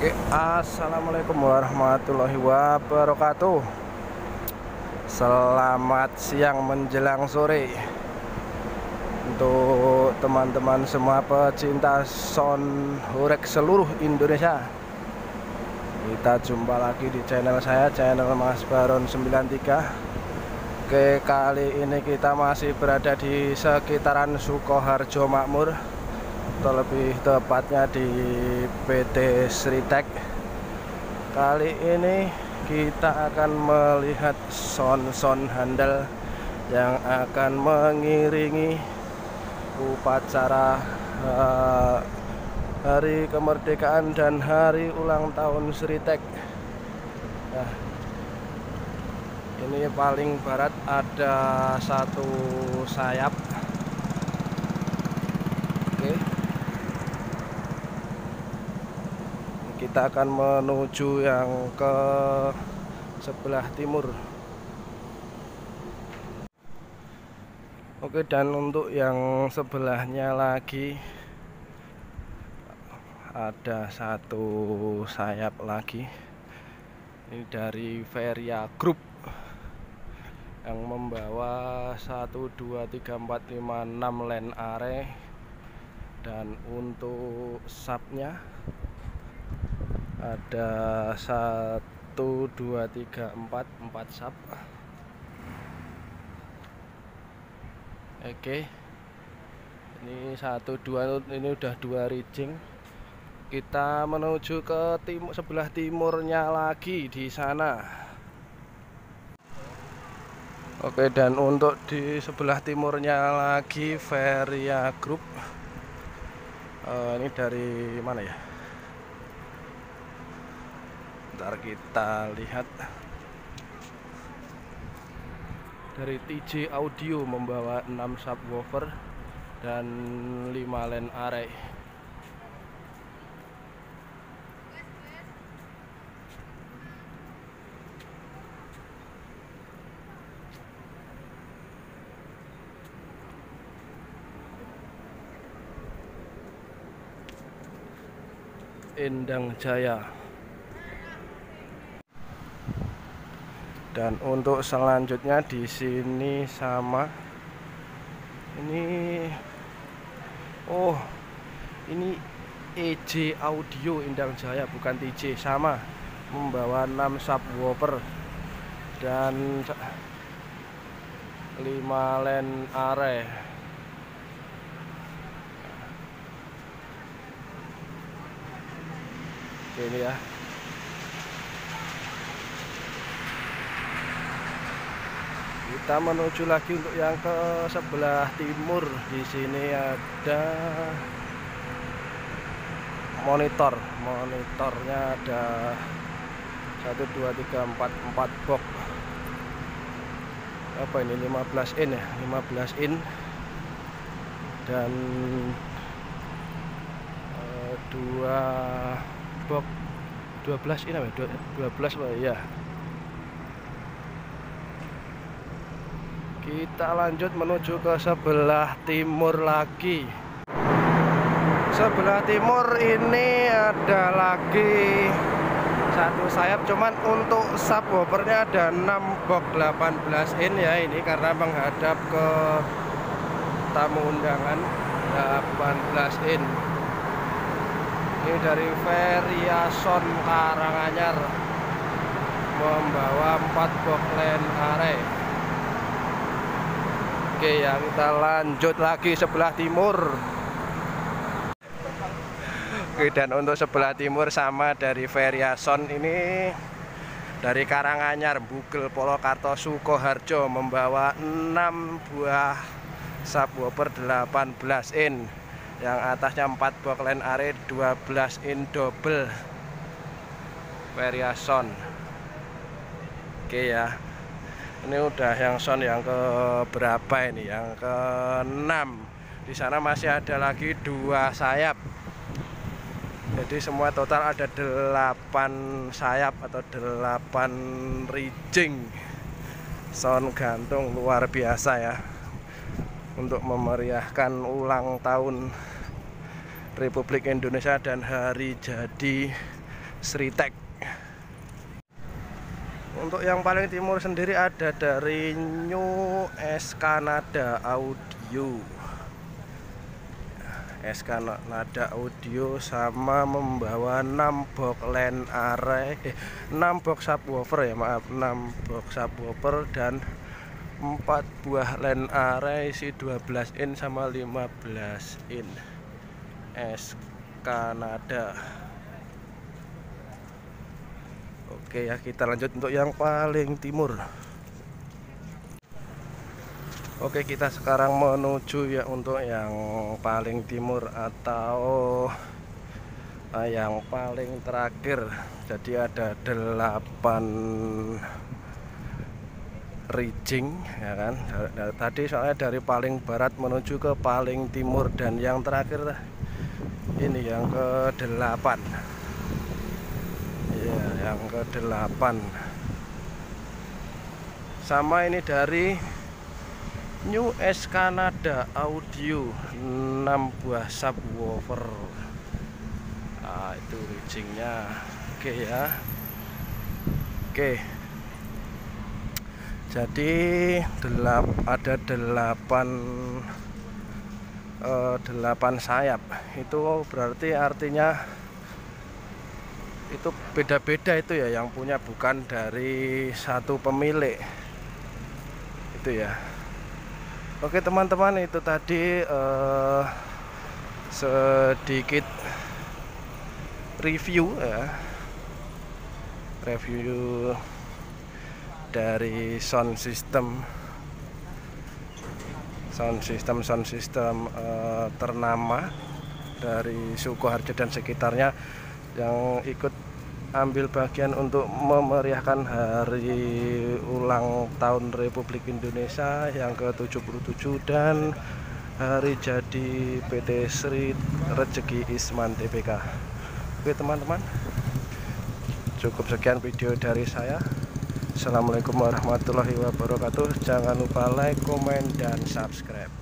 Oke, assalamualaikum warahmatullahi wabarakatuh. Selamat siang menjelang sore untuk teman-teman semua pecinta sound horek seluruh Indonesia. Kita jumpa lagi di channel saya, channel Mas Baron 93. Oke, kali ini kita masih berada di sekitaran Sukoharjo Makmur atau lebih tepatnya di PT Sritek kali ini kita akan melihat son-son handal yang akan mengiringi upacara uh, hari kemerdekaan dan hari ulang tahun Sritek nah, ini paling barat ada satu sayap kita akan menuju yang ke sebelah timur. Oke dan untuk yang sebelahnya lagi ada satu sayap lagi. Ini dari Feria Group yang membawa 1 2 3 4 5 6 len are dan untuk subnya ada satu dua tiga empat empat sub. Oke. Ini satu dua ini udah dua rigging kita menuju ke timur sebelah timurnya lagi di sana. Oke dan untuk di sebelah timurnya lagi Feria Group. Uh, ini dari mana ya Ntar kita lihat. Dari TJ Audio membawa 6 subwoofer dan 5 len array. Endang Jaya dan untuk selanjutnya di sini sama. Ini oh ini EJ Audio Indang Jaya bukan TJ sama. Membawa 6 subwoofer dan 5 len are ini ya kita menuju lagi untuk yang ke sebelah timur. Di sini ada monitor. Monitornya ada 1 2 3 4 4 box. Apa ini? 15 in ya? 15 in. Dan uh, dua box. 12 in apa 12 apa ya kita lanjut menuju ke sebelah timur lagi. Sebelah timur ini ada lagi satu sayap cuman untuk subwoofernya ada 6 box 18 in ya ini karena menghadap ke tamu undangan 18 in. Ini dari Variason Karanganyar membawa 4 box len array Oke ya kita lanjut lagi sebelah timur. Oke dan untuk sebelah timur sama dari Variason ini dari Karanganyar Bugel Polokarto Sukoharjo membawa 6 buah subwoofer 18 in. Yang atasnya 4 box line are 12 in double. Variason Oke ya ini udah yang sound yang ke berapa ini? Yang ke 6 di sana masih ada lagi dua sayap. Jadi semua total ada 8 sayap atau 8 rigging sound gantung luar biasa ya. Untuk memeriahkan ulang tahun Republik Indonesia dan hari jadi Sritek untuk yang paling timur sendiri ada dari New S Canada Audio. S Canada Audio sama membawa 6 box line array eh, 6 box subwoofer ya maaf 6 box subwoofer dan 4 buah line array isi 12 in sama 15 in. S Canada Oke ya kita lanjut untuk yang paling timur. Oke kita sekarang menuju ya untuk yang paling timur atau uh, yang paling terakhir. Jadi ada delapan ridging ya kan? Tadi soalnya dari paling barat menuju ke paling timur dan yang terakhir ini yang ke delapan yang ke-8 sama ini dari New S Canada Audio 6 buah subwoofer. Nah, itu reachingnya oke ya. Oke. Jadi delap, ada delapan eh, delapan sayap. Itu berarti artinya itu beda-beda itu ya yang punya bukan dari satu pemilik. Itu ya. Oke teman-teman itu tadi uh, sedikit review ya. Review dari sound system. Sound system sound system uh, ternama dari Sukoharjo dan sekitarnya yang ikut ambil bagian untuk memeriahkan hari ulang tahun Republik Indonesia yang ke-77 dan hari jadi PT Sri Rezeki Isman TBK. Oke teman-teman, cukup sekian video dari saya. Assalamualaikum warahmatullahi wabarakatuh. Jangan lupa like, komen, dan subscribe.